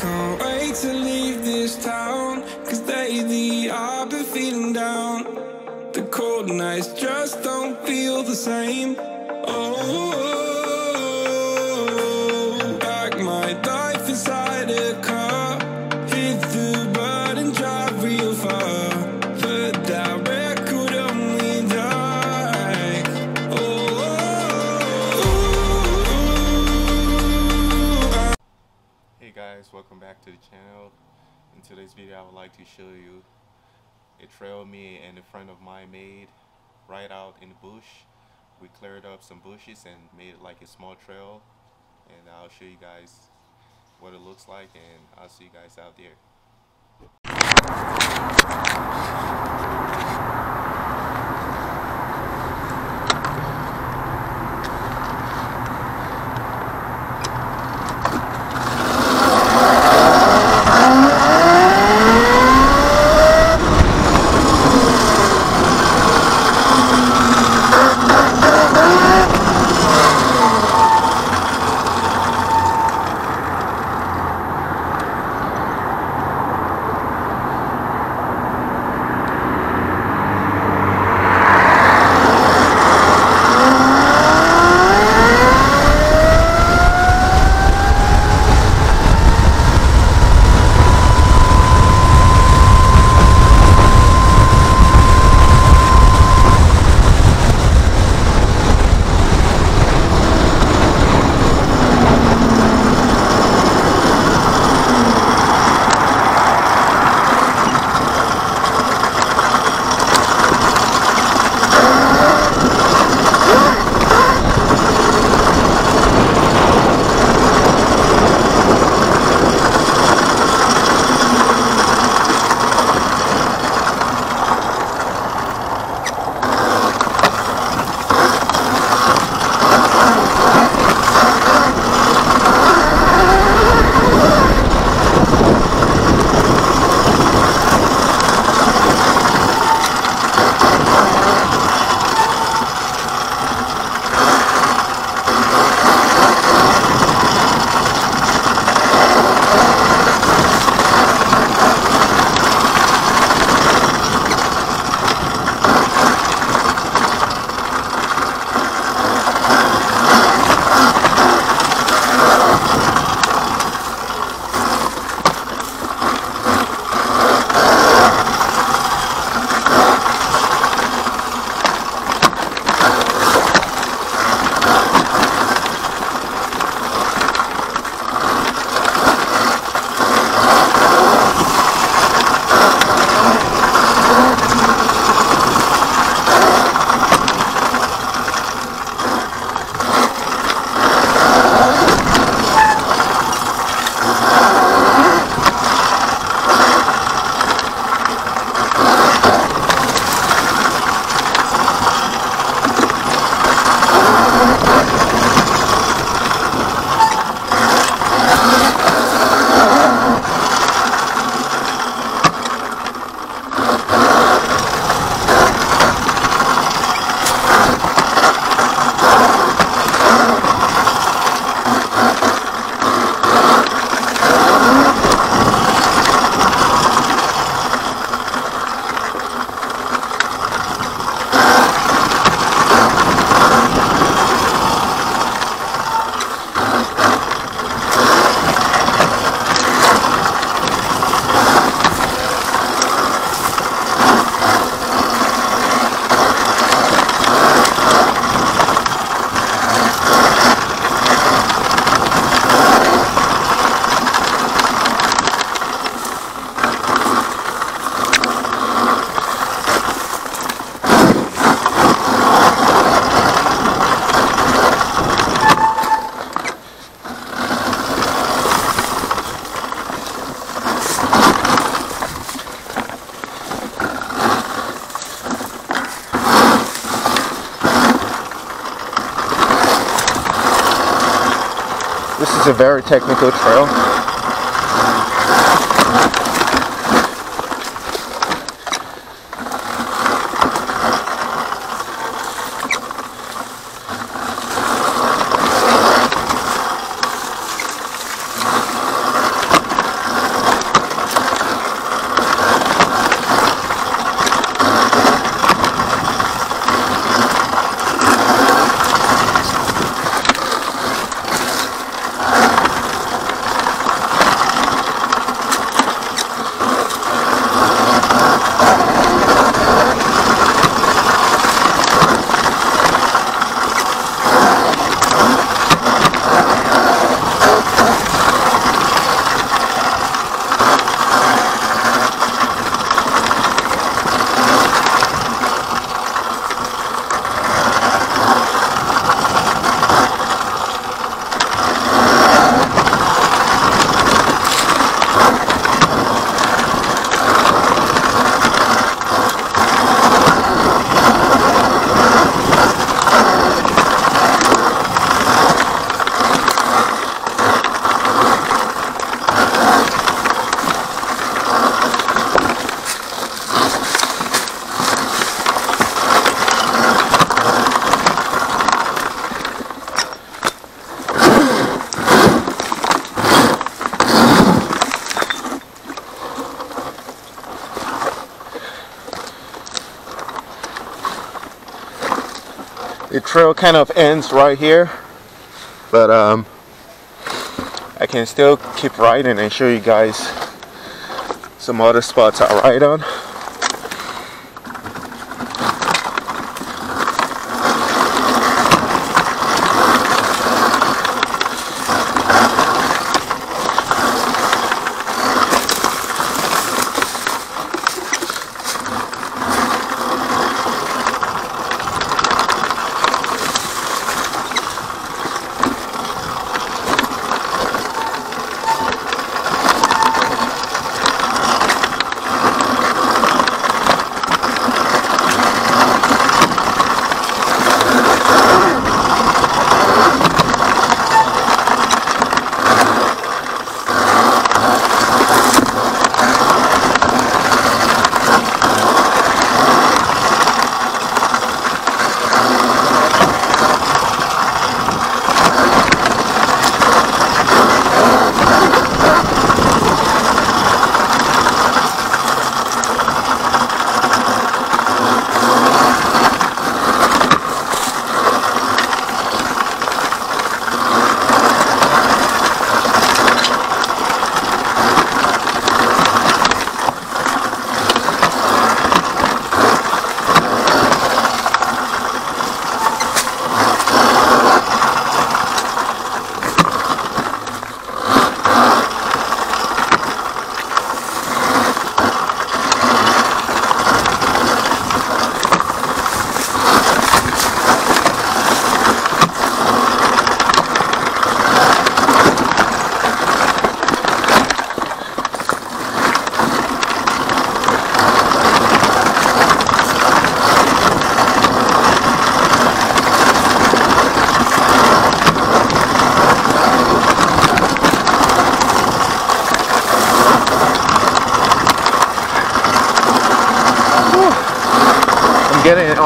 can't wait to leave this town. Cause lately I've been feeling down. The cold nights just don't feel the same. Oh, Today's video I would like to show you a trail me and a friend of mine made right out in the bush. We cleared up some bushes and made it like a small trail and I'll show you guys what it looks like and I'll see you guys out there. This is a very technical trail. Trail kind of ends right here but um I can still keep riding and show you guys some other spots I ride on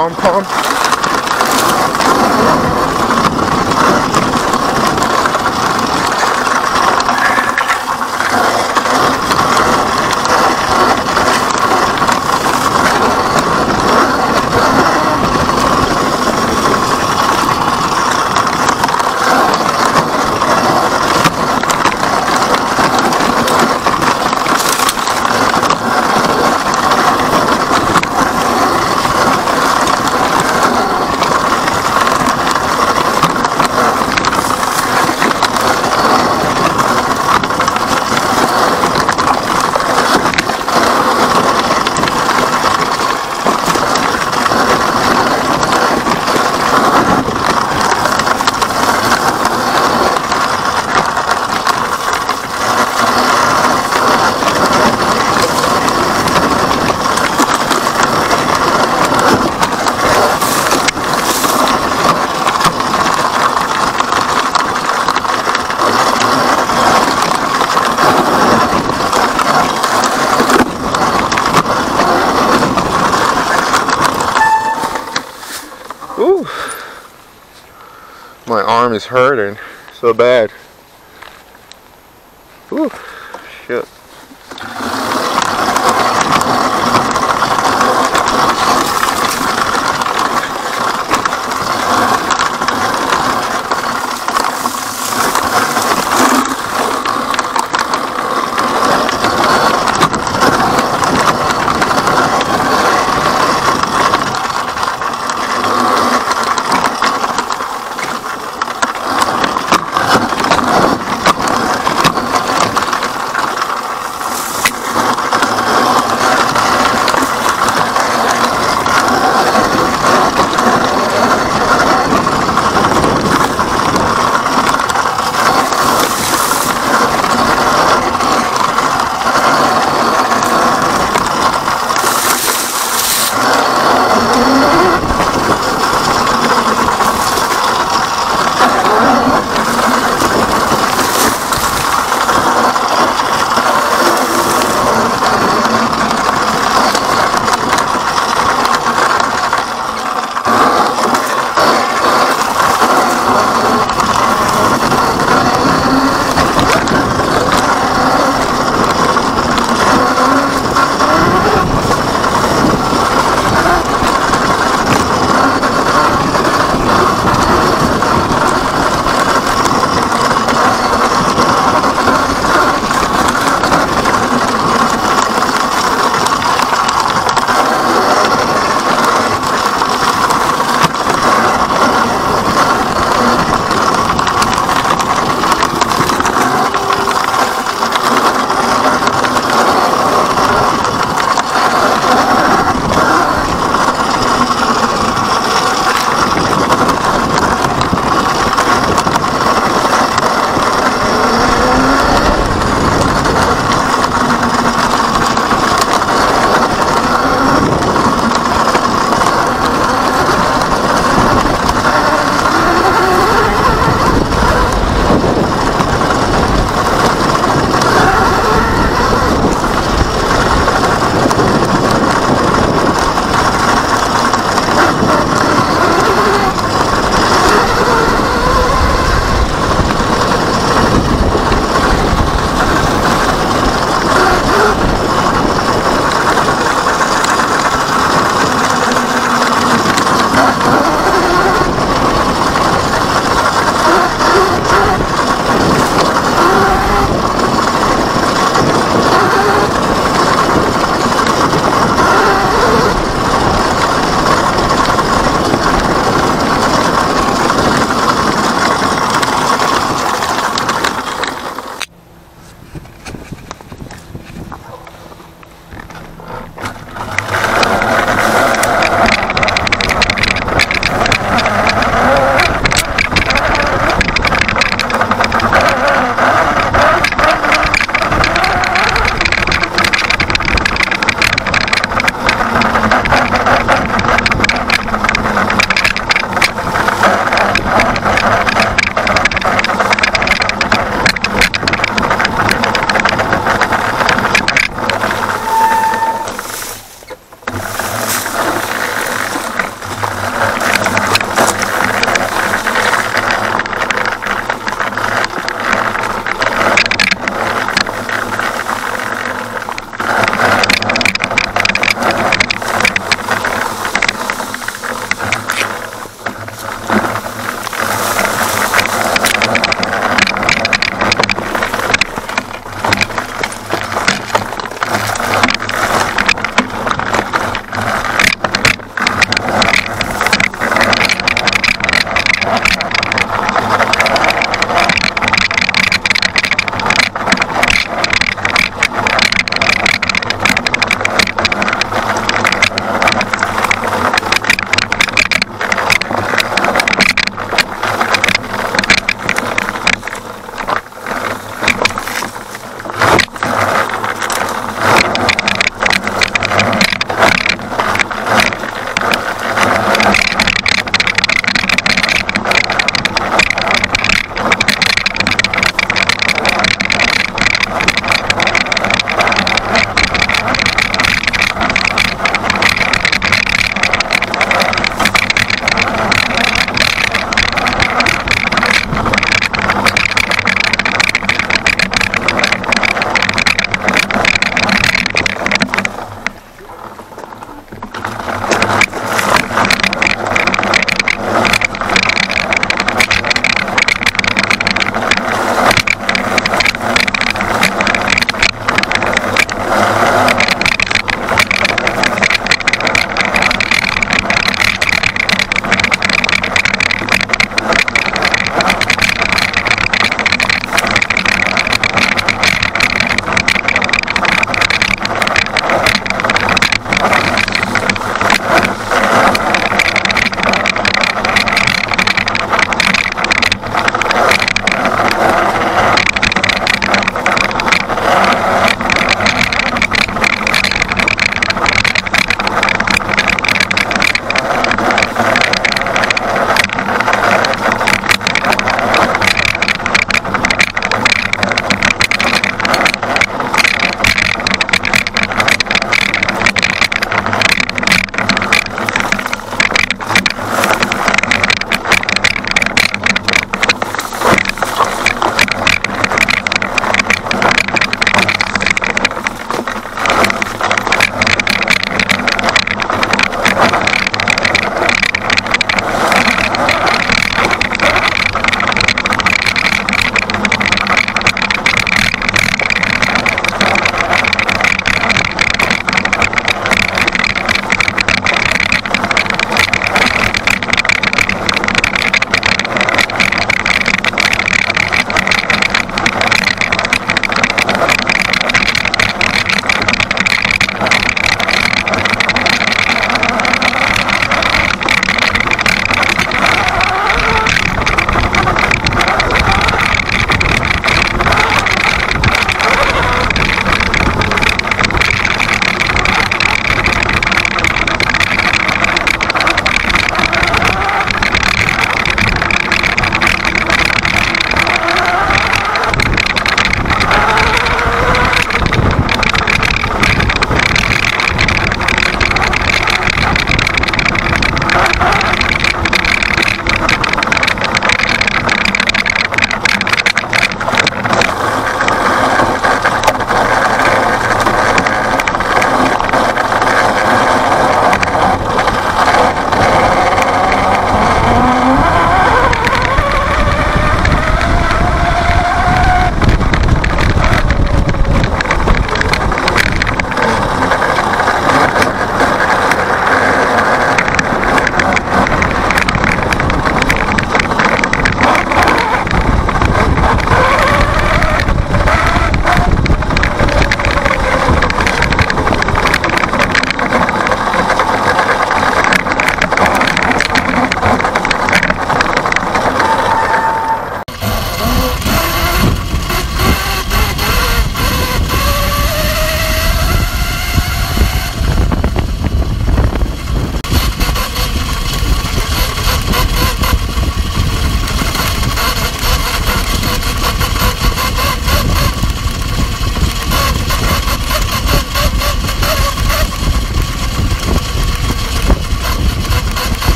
I'm getting an arm pump Ooh. My arm is hurting so bad. Ooh, shit.